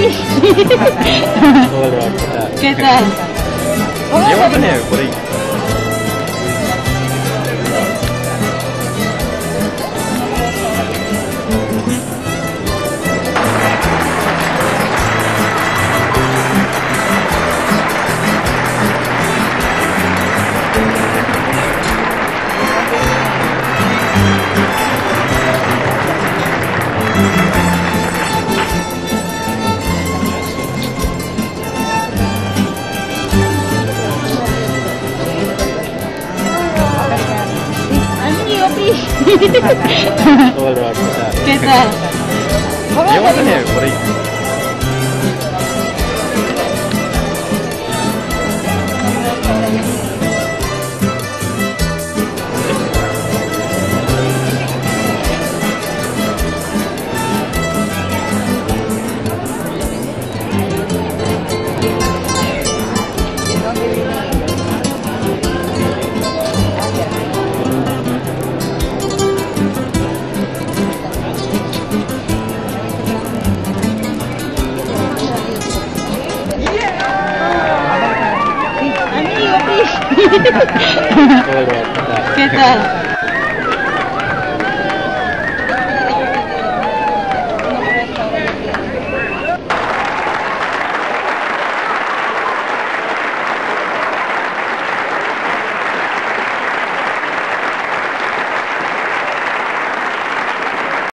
Hola, ¿qué tal? Llevo por ahí. ¿Qué tal? ¿Cómo Yo voy a tener por ahí. 哈哈哈哈哈！谢谢。